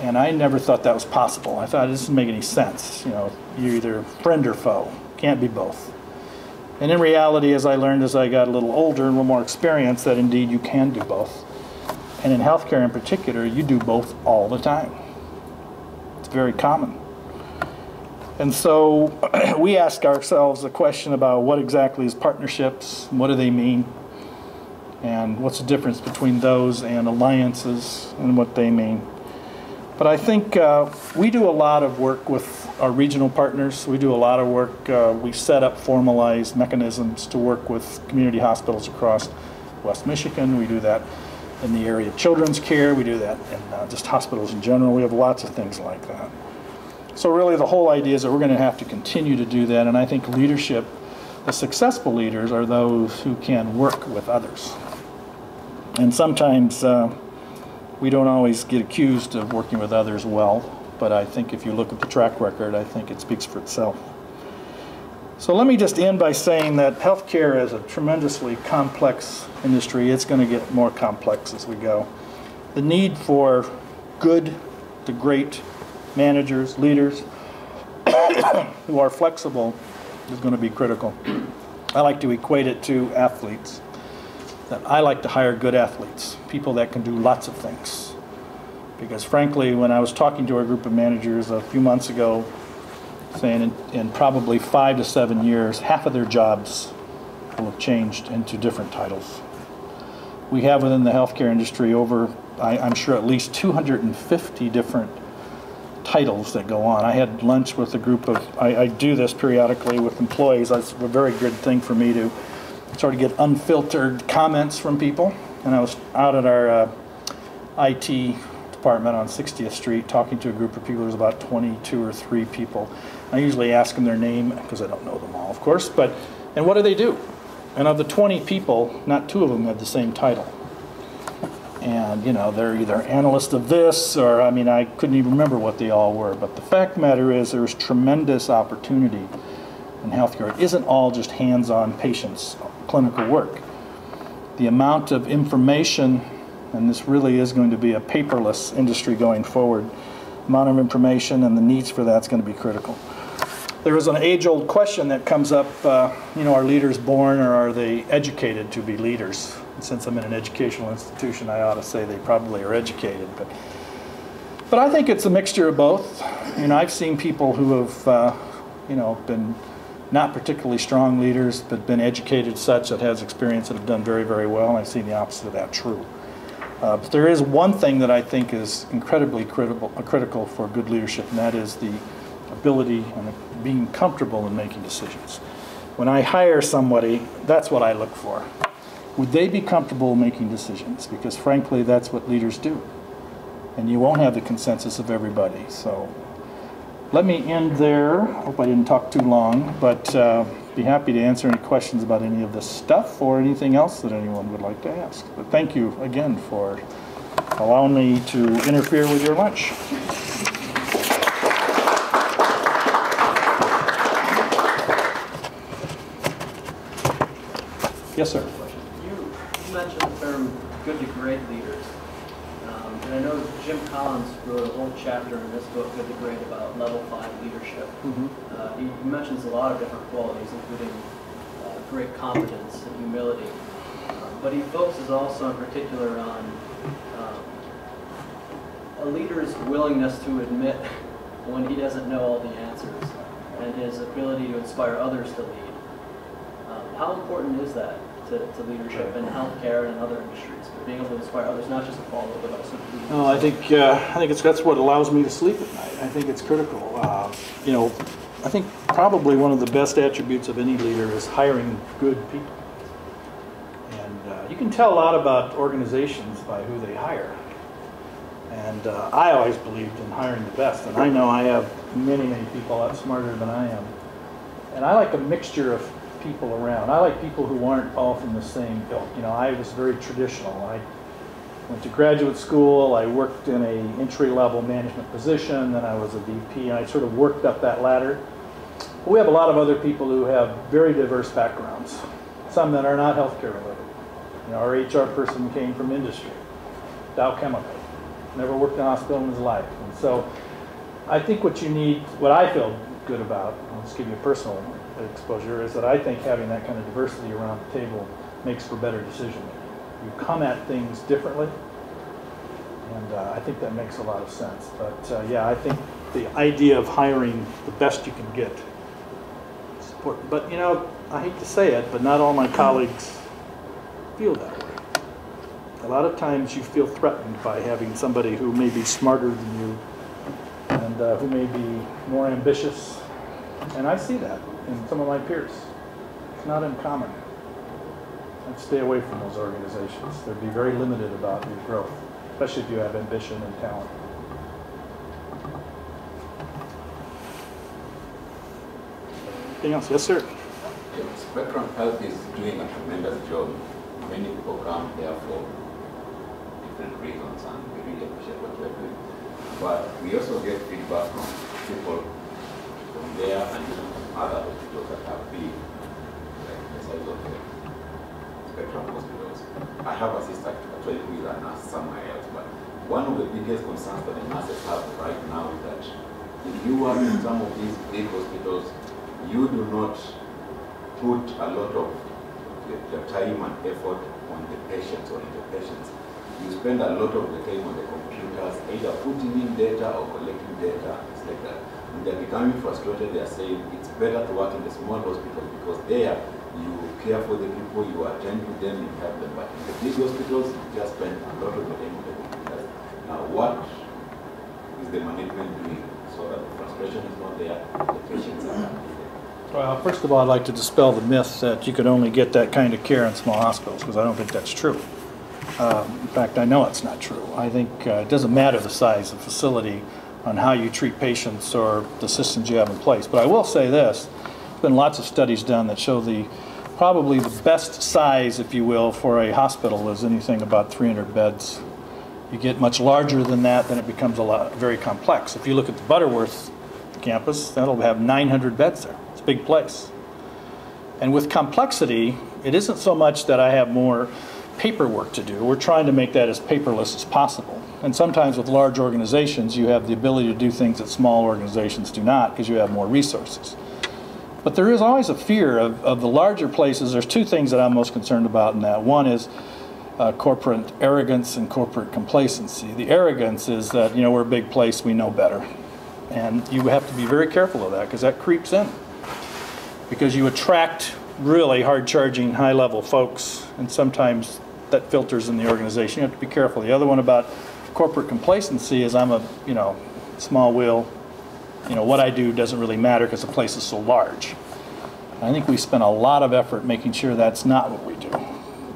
And I never thought that was possible. I thought it doesn't make any sense. You know, you're either friend or foe. Can't be both. And in reality, as I learned as I got a little older and a little more experienced, that indeed you can do both. And in healthcare in particular, you do both all the time. It's very common. And so [CLEARS THROAT] we ask ourselves a question about what exactly is partnerships, what do they mean, and what's the difference between those and alliances and what they mean. But I think uh, we do a lot of work with our regional partners. We do a lot of work. Uh, we set up formalized mechanisms to work with community hospitals across West Michigan. We do that in the area of children's care. We do that in uh, just hospitals in general. We have lots of things like that. So really the whole idea is that we're going to have to continue to do that. And I think leadership, the successful leaders are those who can work with others. And sometimes uh, we don't always get accused of working with others well, but I think if you look at the track record, I think it speaks for itself. So let me just end by saying that healthcare is a tremendously complex industry. It's going to get more complex as we go. The need for good to great managers, leaders [COUGHS] who are flexible is going to be critical. I like to equate it to athletes that I like to hire good athletes, people that can do lots of things. Because frankly, when I was talking to a group of managers a few months ago, saying in, in probably five to seven years, half of their jobs will have changed into different titles. We have within the healthcare industry over, I, I'm sure, at least 250 different titles that go on. I had lunch with a group of, I, I do this periodically with employees. It's a very good thing for me to sort of get unfiltered comments from people. And I was out at our uh, IT department on 60th Street talking to a group of people. There's about 22 or 3 people. I usually ask them their name because I don't know them all, of course. But and what do they do? And of the 20 people, not two of them have the same title. And you know, they're either analysts of this, or I mean, I couldn't even remember what they all were. But the fact matter is, there's tremendous opportunity in healthcare. It isn't all just hands-on patients clinical work. The amount of information, and this really is going to be a paperless industry going forward, amount of information and the needs for that's going to be critical. There is an age-old question that comes up, uh, you know, are leaders born or are they educated to be leaders? Since I'm in an educational institution, I ought to say they probably are educated, but but I think it's a mixture of both. You know, I've seen people who have, uh, you know, been not particularly strong leaders, but been educated such that has experience that have done very, very well. And I've seen the opposite of that true. Uh, but there is one thing that I think is incredibly critical, uh, critical for good leadership, and that is the ability and being comfortable in making decisions. When I hire somebody, that's what I look for. Would they be comfortable making decisions? Because frankly, that's what leaders do. And you won't have the consensus of everybody. So let me end there. Hope I didn't talk too long, but uh, be happy to answer any questions about any of this stuff or anything else that anyone would like to ask. But thank you again for allowing me to interfere with your lunch. Yes, sir. You, you mentioned the term good to great leaders. Um, and I know Jim Collins wrote a whole chapter in this book, Good to Great, about level five leadership. Mhm. Uh, he, mentions a lot of different qualities, including uh, great competence and humility. Uh, but he focuses also in particular on um, a leader's willingness to admit [LAUGHS] when he doesn't know all the answers and his ability to inspire others to lead. Um, how important is that to, to leadership in healthcare and other industries? but Being able to inspire others, not just to follow, but also to lead. No, I think uh, I think it's that's what allows me to sleep at night. I think it's critical. Uh, you know, I think probably one of the best attributes of any leader is hiring good people. And uh, you can tell a lot about organizations by who they hire. And uh, I always believed in hiring the best, and I know I have many, many people a lot smarter than I am. And I like a mixture of people around. I like people who aren't all from the same ilk. You know, I was very traditional. I went to graduate school, I worked in a entry-level management position, then I was a VP, and I sort of worked up that ladder. But we have a lot of other people who have very diverse backgrounds, some that are not healthcare related. You know, our HR person came from industry, Dow Chemical, never worked in a hospital in his life. And so I think what you need, what I feel good about, I'll just give you a personal exposure, is that I think having that kind of diversity around the table makes for better decision making. You come at things differently, and uh, I think that makes a lot of sense. But uh, yeah, I think the idea of hiring the best you can get is important. But you know, I hate to say it, but not all my colleagues feel that way. A lot of times you feel threatened by having somebody who may be smarter than you and uh, who may be more ambitious. And I see that in some of my peers. It's not uncommon. I'd stay away from those organizations. They'd be very limited about your growth, especially if you have ambition and talent. Anything else? Yes, sir. Spectrum Health is doing a tremendous job. Many people come here for different reasons and we really appreciate what you're doing. But we also get feedback from people from there and other hospitals that have big, like the size of the Spectrum hospitals. I have a sister actually who is a nurse somewhere else, but one of the biggest concerns that the nurses have right now is that if you are in some of these big hospitals, you do not put a lot of your, time and effort on the patients or in the patients. You spend a lot of the time on the computers, either putting in data or collecting data, it's like that. When they're becoming frustrated, they're saying it's better to work in the small hospitals because there you care for the people, you attend to them, you help them. But in the big hospitals, you just spend a lot of time on the computers. Now, what is the management doing so that the frustration is not there, the patients are? Well, first of all, I'd like to dispel the myth that you could only get that kind of care in small hospitals, because I don't think that's true. Um, in fact, I know it's not true. I think uh, it doesn't matter the size of the facility on how you treat patients or the systems you have in place. But I will say this, there's been lots of studies done that show the probably the best size, if you will, for a hospital is anything about 300 beds. You get much larger than that, then it becomes a lot very complex. If you look at the Butterworth campus, that'll have 900 beds there. It's a big place. And with complexity, it isn't so much that I have more paperwork to do. We're trying to make that as paperless as possible. And sometimes with large organizations, you have the ability to do things that small organizations do not because you have more resources. But there is always a fear of, of the larger places. There's two things that I'm most concerned about in that. One is uh, corporate arrogance and corporate complacency. The arrogance is that, you know, we're a big place, we know better. And you have to be very careful of that because that creeps in. Because you attract really hard charging, high level folks, and sometimes that filters in the organization. You have to be careful. The other one about corporate complacency is I'm a, you know, small wheel, you know, what I do doesn't really matter because the place is so large. I think we spend a lot of effort making sure that's not what we do.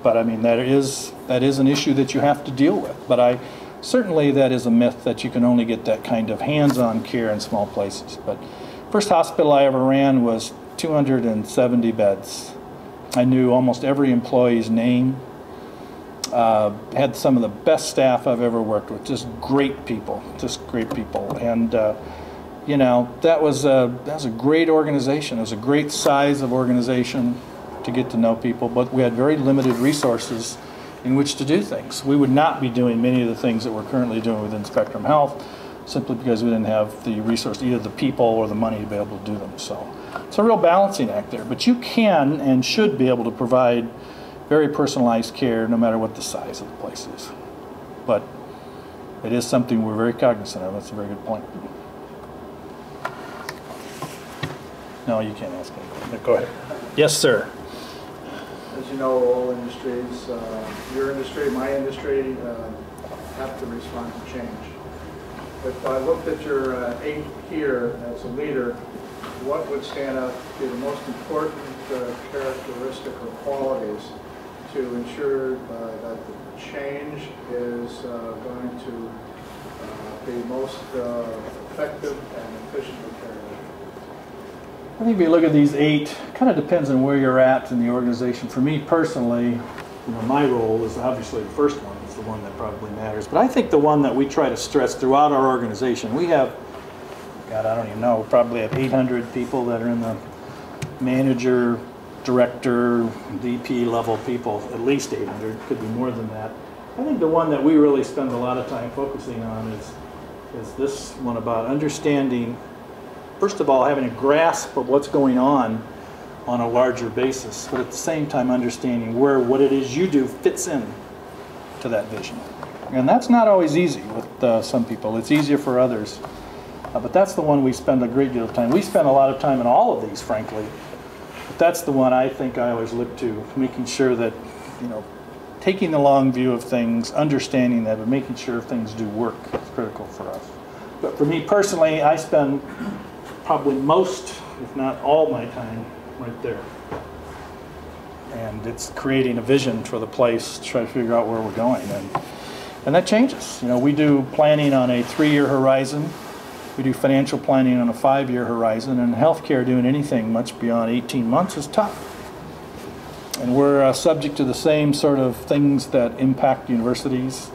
But I mean, that is, that is an issue that you have to deal with. But I, certainly that is a myth that you can only get that kind of hands-on care in small places. But first hospital I ever ran was 270 beds. I knew almost every employee's name. Uh, had some of the best staff I've ever worked with. Just great people, just great people. And uh, you know that was a that was a great organization. It was a great size of organization to get to know people, but we had very limited resources in which to do things. We would not be doing many of the things that we're currently doing within Spectrum Health simply because we didn't have the resource, either the people or the money to be able to do them. So it's a real balancing act there. But you can and should be able to provide very personalized care no matter what the size of the place is. But it is something we're very cognizant of. That's a very good point. No, you can't ask me. Go ahead. Yes, sir. As you know, all industries, uh, your industry, my industry, uh, have to respond to change. If I looked at your uh, eight here as a leader, what would stand out to be the most important uh, characteristic or qualities to ensure uh, that the change is uh, going to uh, be most effective and out? I think if you look at these eight, kind of depends on where you're at in the organization. For me personally, you know, my role is obviously the first one it's the one that probably matters. But I think the one that we try to stress throughout our organization, we have, God, I don't even know, probably have 800 people that are in the manager, director, VP level people, at least 800, could be more than that. I think the one that we really spend a lot of time focusing on is, is this one about understanding first of all, having a grasp of what's going on on a larger basis, but at the same time understanding where what it is you do fits in to that vision. And that's not always easy with uh, some people. It's easier for others. Uh, but that's the one we spend a great deal of time. We spend a lot of time in all of these, frankly. That's the one I think I always look to, making sure that, you know, taking the long view of things, understanding that, but making sure things do work is critical for us. But for me personally, I spend probably most, if not all my time right there. And it's creating a vision for the place to try to figure out where we're going. And, and that changes. You know, we do planning on a three-year horizon. We do financial planning on a five-year horizon. And healthcare doing anything much beyond 18 months is tough. And we're uh, subject to the same sort of things that impact universities.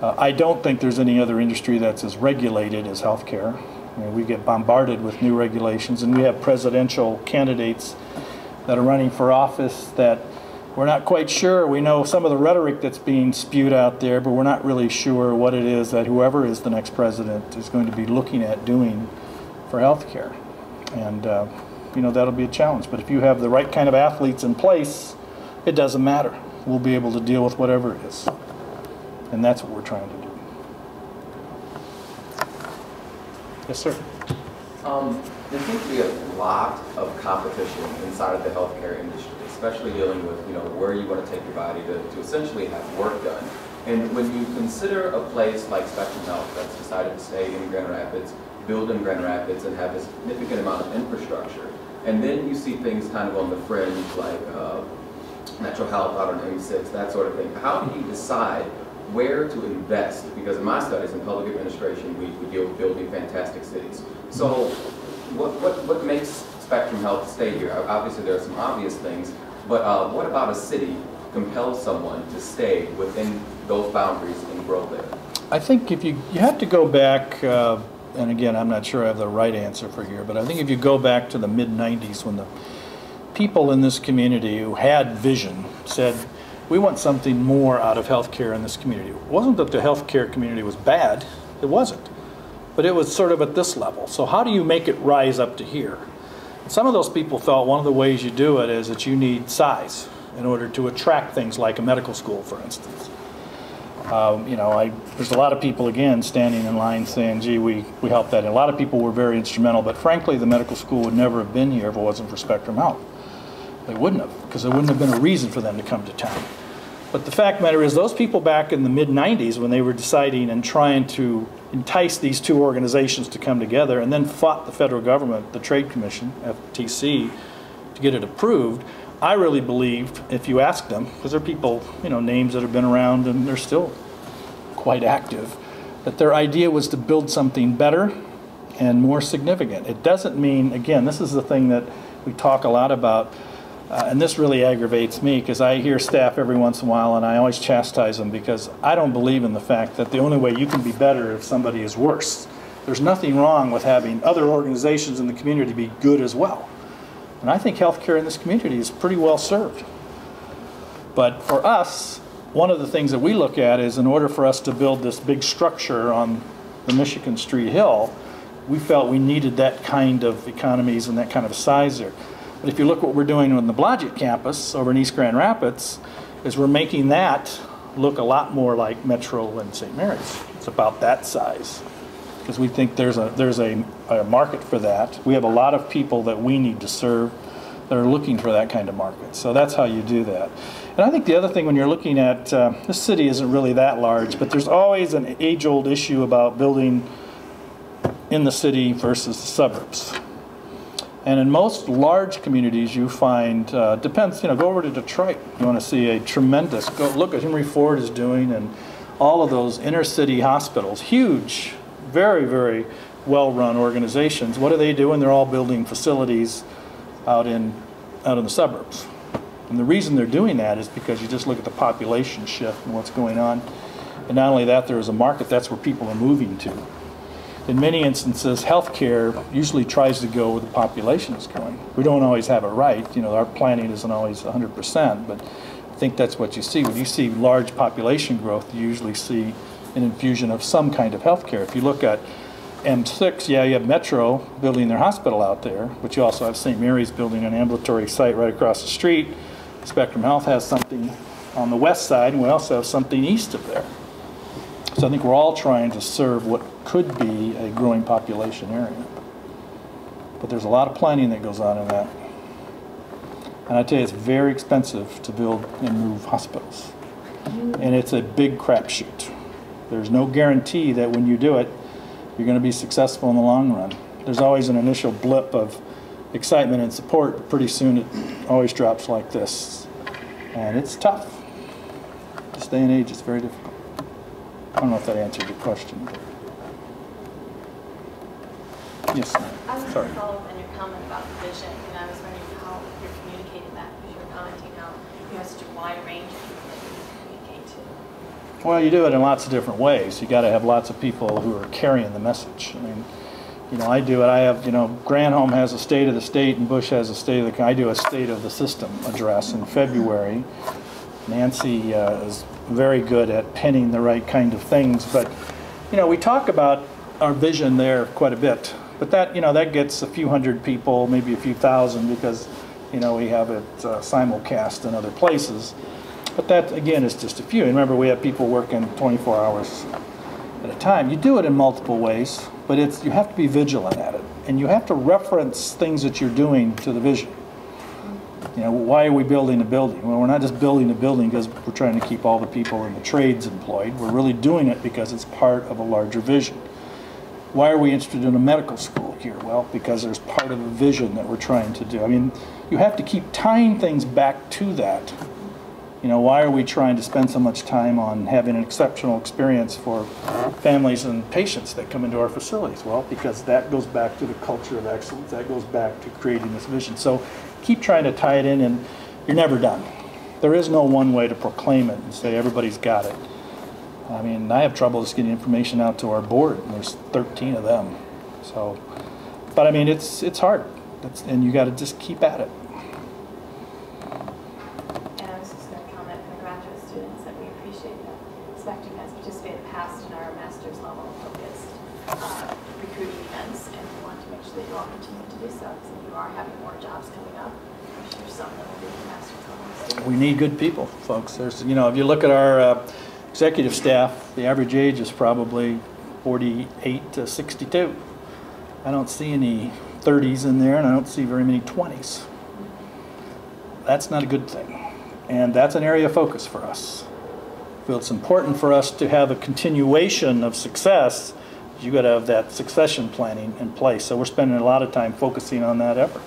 Uh, I don't think there's any other industry that's as regulated as healthcare. I mean, we get bombarded with new regulations, and we have presidential candidates that are running for office that we're not quite sure. We know some of the rhetoric that's being spewed out there, but we're not really sure what it is that whoever is the next president is going to be looking at doing for health care. And, uh, you know, that'll be a challenge. But if you have the right kind of athletes in place, it doesn't matter. We'll be able to deal with whatever it is. And that's what we're trying to do. Yes, sir. Um, there seems to be a lot of competition inside of the healthcare industry, especially dealing with, you know, where you want to take your body to, to essentially have work done. And when you consider a place like Spectrum Health that's decided to stay in Grand Rapids, build in Grand Rapids, and have a significant amount of infrastructure, and then you see things kind of on the fringe like uh, natural health out on M6, that sort of thing, how do you decide where to invest, because in my studies in public administration, we, we deal with building fantastic cities. So what, what, what makes Spectrum Health stay here? Obviously, there are some obvious things, but uh, what about a city compels someone to stay within those boundaries and grow there? I think if you, you have to go back, uh, and again, I'm not sure I have the right answer for here, but I think if you go back to the mid 90s when the people in this community who had vision said, we want something more out of healthcare in this community. It wasn't that the healthcare community was bad, it wasn't. But it was sort of at this level. So how do you make it rise up to here? Some of those people felt one of the ways you do it is that you need size in order to attract things like a medical school, for instance. Um, you know, I, there's a lot of people, again, standing in line saying, gee, we, we helped that. And a lot of people were very instrumental, but frankly, the medical school would never have been here if it wasn't for Spectrum Health. They wouldn't have, because there wouldn't have been a reason for them to come to town. But the fact matter is, those people back in the mid 90s, when they were deciding and trying to entice these two organizations to come together, and then fought the federal government, the Trade Commission, FTC, to get it approved, I really believed, if you ask them, because they're people, you know, names that have been around and they're still quite active, that their idea was to build something better and more significant. It doesn't mean, again, this is the thing that we talk a lot about uh, and this really aggravates me because I hear staff every once in a while and I always chastise them because I don't believe in the fact that the only way you can be better if somebody is worse. There's nothing wrong with having other organizations in the community be good as well. And I think healthcare in this community is pretty well served. But for us, one of the things that we look at is in order for us to build this big structure on the Michigan Street Hill, we felt we needed that kind of economies and that kind of size there. But if you look what we're doing on the Blodgett campus over in East Grand Rapids, is we're making that look a lot more like Metro and St. Mary's. It's about that size. Because we think there's a there's a, a market for that. We have a lot of people that we need to serve that are looking for that kind of market. So that's how you do that. And I think the other thing when you're looking at uh, this city isn't really that large, but there's always an age-old issue about building in the city versus the suburbs. And in most large communities, you find, uh, depends, you know, go over to Detroit. You want to see a tremendous, go look at Henry Ford is doing and all of those inner city hospitals, huge, very, very well run organizations. What are they doing? They're all building facilities out in, out in the suburbs. And the reason they're doing that is because you just look at the population shift and what's going on. And not only that, there is a market, that's where people are moving to in many instances, healthcare usually tries to go where the population is going. We don't always have it right. You know, our planning isn't always 100%, but I think that's what you see. When you see large population growth, you usually see an infusion of some kind of healthcare. If you look at M6, yeah, you have Metro building their hospital out there, but you also have St. Mary's building an ambulatory site right across the street. Spectrum Health has something on the west side, and we also have something east of there. So I think we're all trying to serve what could be a growing population area. But there's a lot of planning that goes on in that. And I tell you, it's very expensive to build and move hospitals. And it's a big crapshoot. There's no guarantee that when you do it, you're going to be successful in the long run. There's always an initial blip of excitement and support, but pretty soon it always drops like this. And it's tough. This day and age, it's very difficult. I don't know if that answered your question. Yes, I was sorry. going to follow up on your comment about the vision, and I was wondering how you're communicating that, because you were commenting how you have such a wide range of people that you communicate to. Well, you do it in lots of different ways. You got to have lots of people who are carrying the message. I mean, you know, I do it. I have, you know, Granholm has a state of the state, and Bush has a state of the. I do a state of the system address in February. Nancy uh, is very good at pinning the right kind of things, but you know, we talk about our vision there quite a bit. But that, you know, that gets a few hundred people, maybe a few thousand, because you know we have it uh, simulcast in other places. But that again is just a few. And remember, we have people working 24 hours at a time. You do it in multiple ways, but it's you have to be vigilant at it, and you have to reference things that you're doing to the vision. You know, why are we building a building? Well, we're not just building a building because we're trying to keep all the people in the trades employed. We're really doing it because it's part of a larger vision. Why are we interested in a medical school here? Well, because there's part of a vision that we're trying to do. I mean, you have to keep tying things back to that. You know, why are we trying to spend so much time on having an exceptional experience for families and patients that come into our facilities? Well, because that goes back to the culture of excellence. That goes back to creating this vision. So keep trying to tie it in, and you're never done. There is no one way to proclaim it and say everybody's got it. I mean, I have trouble just getting information out to our board, and there's 13 of them. So, but I mean, it's it's hard, it's, and you got to just keep at it. And I was just going to comment for graduate students that we appreciate that Spectrum has participated past in our master's level focused uh, recruiting events, and we want to make sure that you all continue to do so, because if you are having more jobs coming up, I'm sure some of them will be the master's level students. We need good people, folks. There's, you know, if you look at our uh, executive staff, the average age is probably 48 to 62. I don't see any 30s in there, and I don't see very many 20s. That's not a good thing. And that's an area of focus for us. Feel it's important for us to have a continuation of success. You got to have that succession planning in place. So we're spending a lot of time focusing on that effort.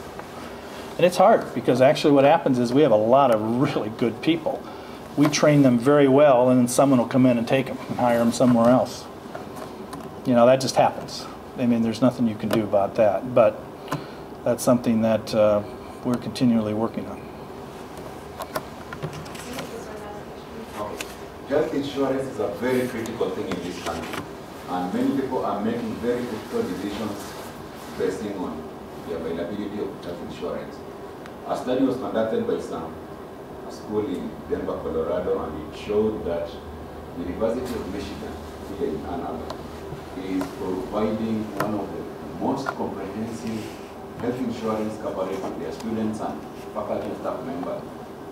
And it's hard because actually what happens is we have a lot of really good people. We train them very well, and then someone will come in and take them and hire them somewhere else. You know, that just happens. I mean, there's nothing you can do about that. But that's something that uh, we're continually working on. Health insurance is a very critical thing in this country, and many people are making very critical decisions based on the availability of health insurance. A study was conducted by some a school in Denver, Colorado, and it showed that the University of Michigan, here in Ann Arbor, is providing one of the most comprehensive health insurance coverage to their students and faculty and staff members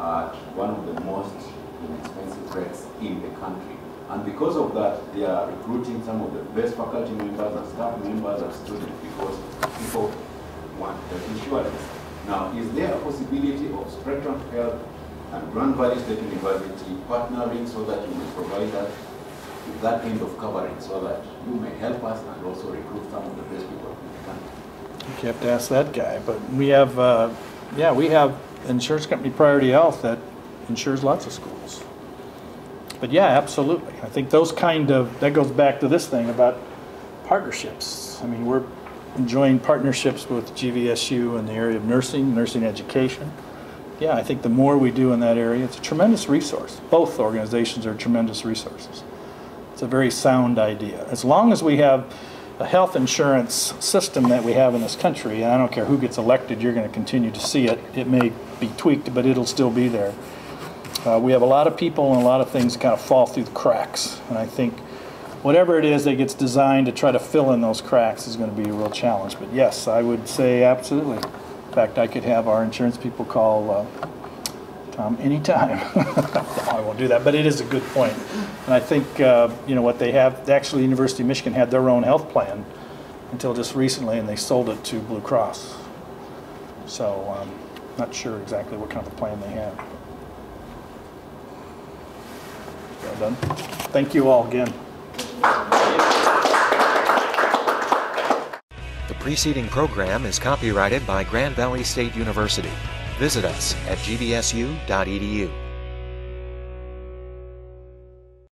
at one of the most inexpensive rates in the country. And because of that, they are recruiting some of the best faculty members and staff members and students because people want health insurance. Now, is there a possibility of Spectrum Health and Grand Valley State University partnering so that you may provide us with that kind of coverage so that you may help us and also recruit some of the best people in the country? You have to ask that guy, but we have, uh, yeah, we have insurance company Priority Health that insures lots of schools. But yeah, absolutely. I think those kind of, that goes back to this thing about partnerships. I mean, we're enjoying partnerships with GVSU in the area of nursing, nursing education. Yeah, I think the more we do in that area, it's a tremendous resource. Both organizations are tremendous resources. It's a very sound idea. As long as we have a health insurance system that we have in this country, and I don't care who gets elected, you're going to continue to see it. It may be tweaked, but it'll still be there. Uh, we have a lot of people and a lot of things kind of fall through the cracks, and I think whatever it is that gets designed to try to fill in those cracks is going to be a real challenge. But yes, I would say absolutely. In fact, I could have our insurance people call uh, Tom anytime. [LAUGHS] I won't do that, but it is a good point. And I think, uh, you know, what they have, actually, University of Michigan had their own health plan until just recently, and they sold it to Blue Cross. So, um, not sure exactly what kind of plan they have. Well done. Thank you all again. The preceding program is copyrighted by Grand Valley State University. Visit us at gvsu.edu.